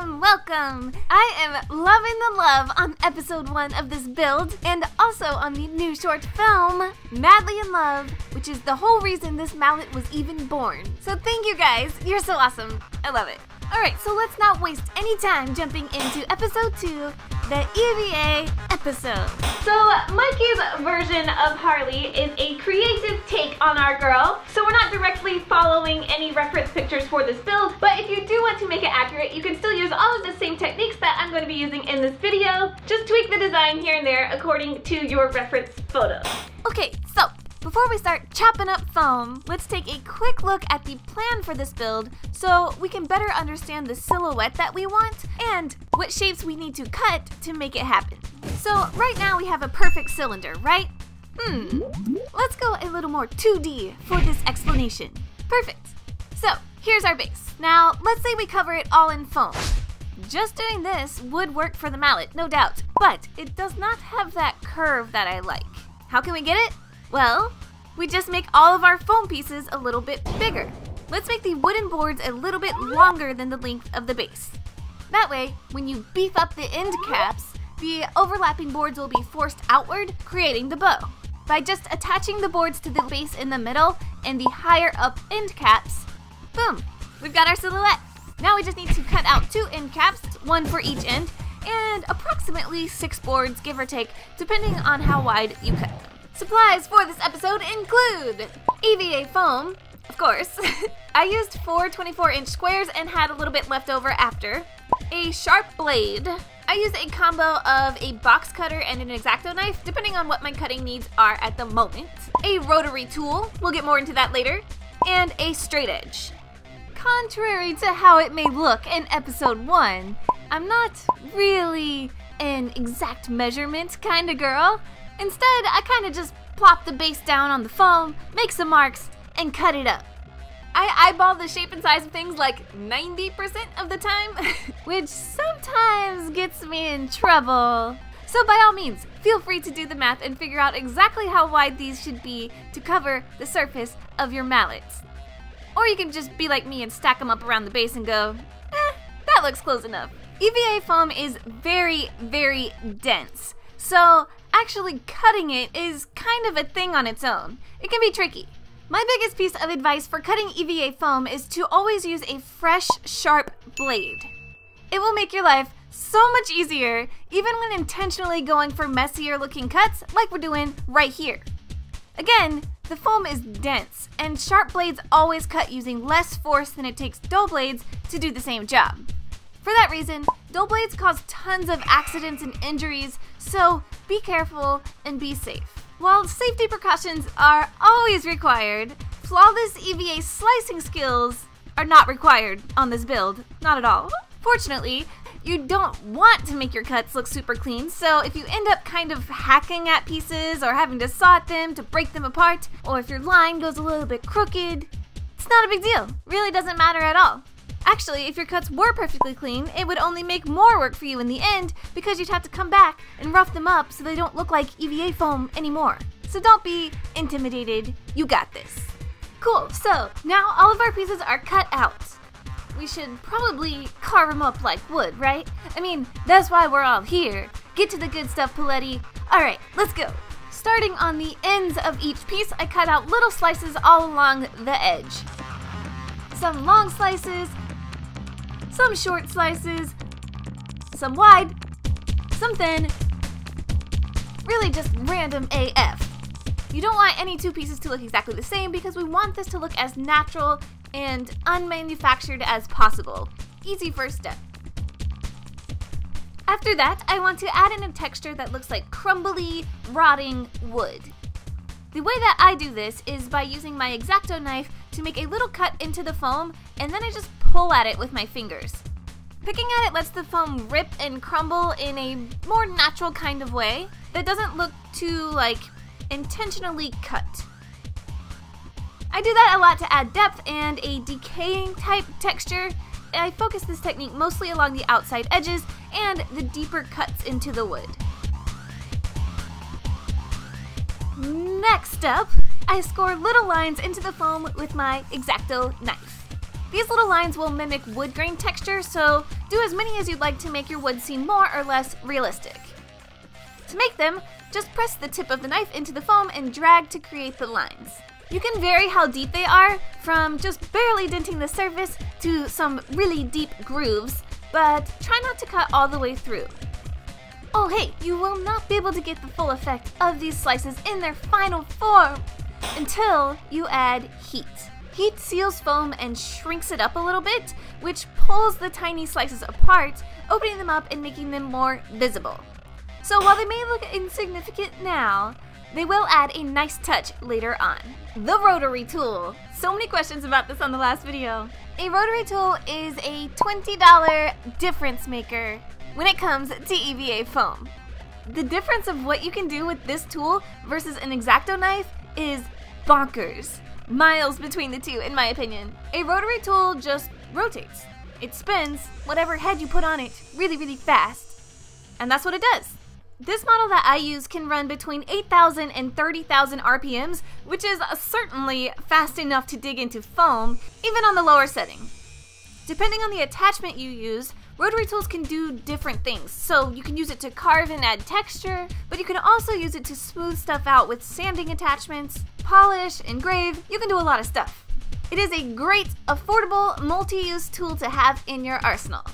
welcome, welcome! I am loving the love on episode one of this build and also on the new short film, Madly in Love, which is the whole reason this mallet was even born. So thank you guys, you're so awesome. I love it. Alright, so let's not waste any time jumping into episode 2, the EVA episode. So, Mykie's version of Harley is a creative take on our girl, so we're not directly following any reference pictures for this build, but if you do want to make it accurate, you can still use all of the same techniques that I'm going to be using in this video, just tweak the design here and there according to your reference photos. Okay, so before we start chopping up foam, let's take a quick look at the plan for this build so we can better understand the silhouette that we want and what shapes we need to cut to make it happen. So right now we have a perfect cylinder, right? Hmm, let's go a little more 2D for this explanation. Perfect. So here's our base. Now let's say we cover it all in foam. Just doing this would work for the mallet, no doubt, but it does not have that curve that I like. How can we get it? Well, we just make all of our foam pieces a little bit bigger. Let's make the wooden boards a little bit longer than the length of the base. That way, when you beef up the end caps, the overlapping boards will be forced outward, creating the bow. By just attaching the boards to the base in the middle and the higher up end caps, boom, we've got our silhouette. Now we just need to cut out two end caps, one for each end, and approximately six boards, give or take, depending on how wide you cut them. Supplies for this episode include EVA foam, of course. I used four 24 inch squares and had a little bit left over after. A sharp blade. I use a combo of a box cutter and an X-Acto knife, depending on what my cutting needs are at the moment. A rotary tool, we'll get more into that later. And a straight edge. Contrary to how it may look in episode 1, I'm not really an exact measurement kind of girl. Instead, I kind of just plop the base down on the foam, make some marks, and cut it up. I eyeball the shape and size of things like 90% of the time, which sometimes gets me in trouble. So by all means, feel free to do the math and figure out exactly how wide these should be to cover the surface of your mallets. Or you can just be like me and stack them up around the base and go, eh, that looks close enough. EVA foam is very, very dense. So actually cutting it is kind of a thing on its own. It can be tricky. My biggest piece of advice for cutting EVA foam is to always use a fresh, sharp blade. It will make your life so much easier, even when intentionally going for messier looking cuts like we're doing right here. Again, the foam is dense, and sharp blades always cut using less force than it takes dull blades to do the same job. For that reason, dull blades cause tons of accidents and injuries, so be careful and be safe. While safety precautions are always required, flawless EVA slicing skills are not required on this build, not at all. Fortunately, you don't want to make your cuts look super clean, so if you end up kind of hacking at pieces or having to saw at them to break them apart, or if your line goes a little bit crooked, it's not a big deal. Really doesn't matter at all. Actually, if your cuts were perfectly clean, it would only make more work for you in the end because you'd have to come back and rough them up so they don't look like EVA foam anymore. So don't be intimidated, you got this. Cool, so now all of our pieces are cut out. We should probably carve them up like wood, right? I mean, that's why we're all here. Get to the good stuff, Poletti. Alright, let's go. Starting on the ends of each piece, I cut out little slices all along the edge. Some long slices, some short slices, some wide, some thin, really just random AF. You don't want any two pieces to look exactly the same because we want this to look as natural and unmanufactured as possible. Easy first step. After that, I want to add in a texture that looks like crumbly, rotting wood. The way that I do this is by using my X-Acto knife to make a little cut into the foam, and then I just pull at it with my fingers. Picking at it lets the foam rip and crumble in a more natural kind of way that doesn't look too, like, intentionally cut. I do that a lot to add depth and a decaying type texture. I focus this technique mostly along the outside edges and the deeper cuts into the wood. Next up, I score little lines into the foam with my X-Acto knife. These little lines will mimic wood grain texture, so do as many as you'd like to make your wood seem more or less realistic. To make them, just press the tip of the knife into the foam and drag to create the lines. You can vary how deep they are, from just barely denting the surface to some really deep grooves, but try not to cut all the way through. Oh hey, you will not be able to get the full effect of these slices in their final form until you add heat. Heat seals foam and shrinks it up a little bit, which pulls the tiny slices apart, opening them up and making them more visible. So while they may look insignificant now, they will add a nice touch later on. The rotary tool. So many questions about this on the last video. A rotary tool is a $20 difference maker when it comes to EVA foam. The difference of what you can do with this tool versus an X-Acto knife is bonkers. Miles between the two, in my opinion. A rotary tool just rotates. It spins whatever head you put on it really, really fast. And that's what it does. This model that I use can run between 8,000 and 30,000 RPMs, which is certainly fast enough to dig into foam, even on the lower setting. Depending on the attachment you use, rotary tools can do different things. So you can use it to carve and add texture, but you can also use it to smooth stuff out with sanding attachments, polish, engrave, you can do a lot of stuff. It is a great, affordable, multi-use tool to have in your arsenal.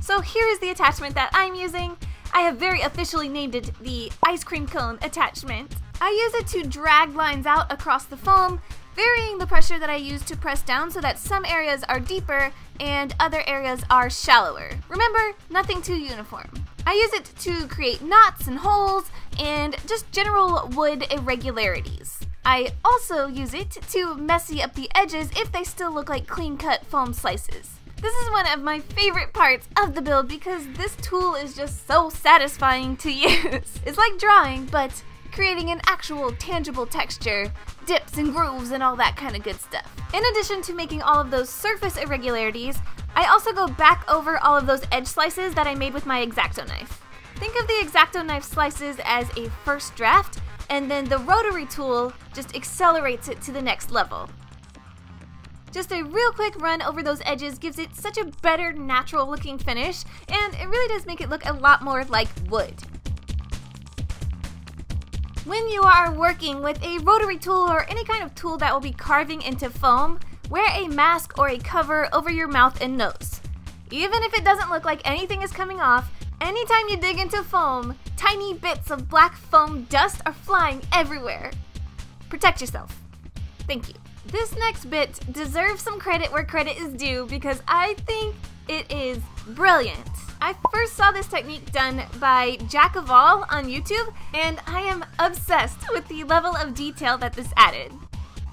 So here is the attachment that I'm using. I have very officially named it the ice cream cone attachment. I use it to drag lines out across the foam, varying the pressure that I use to press down so that some areas are deeper and other areas are shallower. Remember, nothing too uniform. I use it to create knots and holes and just general wood irregularities. I also use it to messy up the edges if they still look like clean cut foam slices. This is one of my favorite parts of the build because this tool is just so satisfying to use. it's like drawing, but creating an actual tangible texture, dips and grooves and all that kind of good stuff. In addition to making all of those surface irregularities, I also go back over all of those edge slices that I made with my X-Acto knife. Think of the X-Acto knife slices as a first draft, and then the rotary tool just accelerates it to the next level. Just a real quick run over those edges gives it such a better natural looking finish, and it really does make it look a lot more like wood. When you are working with a rotary tool or any kind of tool that will be carving into foam, wear a mask or a cover over your mouth and nose. Even if it doesn't look like anything is coming off, anytime you dig into foam, tiny bits of black foam dust are flying everywhere. Protect yourself. Thank you. This next bit deserves some credit where credit is due because I think it is brilliant. I first saw this technique done by Jack of All on YouTube, and I am obsessed with the level of detail that this added.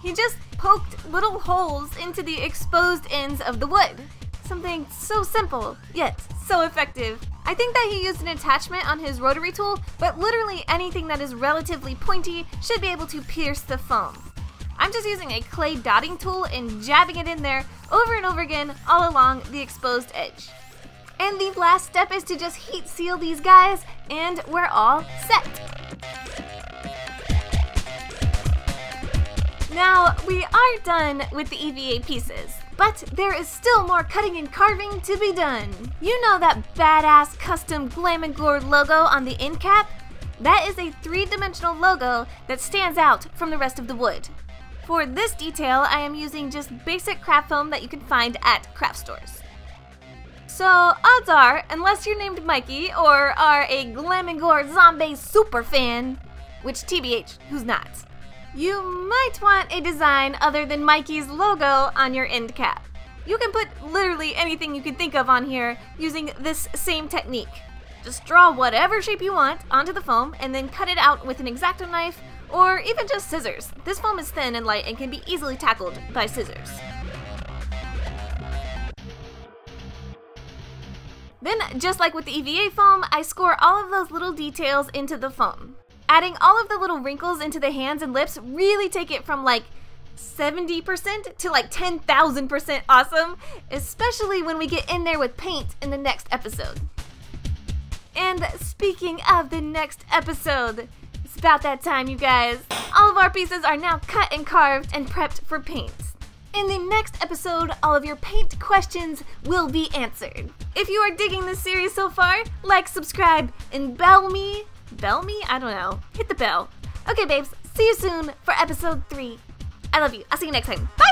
He just poked little holes into the exposed ends of the wood. Something so simple, yet so effective. I think that he used an attachment on his rotary tool, but literally anything that is relatively pointy should be able to pierce the foam. I'm just using a clay dotting tool and jabbing it in there over and over again all along the exposed edge. And the last step is to just heat seal these guys and we're all set. Now, we are done with the EVA pieces, but there is still more cutting and carving to be done. You know that badass custom Glam and Gore logo on the end cap? That is a three-dimensional logo that stands out from the rest of the wood. For this detail, I am using just basic craft foam that you can find at craft stores. So, odds are, unless you're named Mykie or are a Glam Zombie super fan, which TBH, who's not, you might want a design other than Mykie's logo on your end cap. You can put literally anything you can think of on here using this same technique. Just draw whatever shape you want onto the foam and then cut it out with an X-Acto knife or even just scissors. This foam is thin and light and can be easily tackled by scissors. Then, just like with the EVA foam, I score all of those little details into the foam. Adding all of the little wrinkles into the hands and lips really take it from like 70% to like 10,000% awesome, especially when we get in there with paint in the next episode. And speaking of the next episode, about that time, you guys. All of our pieces are now cut and carved and prepped for paint. In the next episode, all of your paint questions will be answered. If you are digging this series so far, like, subscribe, and bell me. Bell me? I don't know. Hit the bell. Okay, babes, see you soon for episode 3. I love you. I'll see you next time. Bye!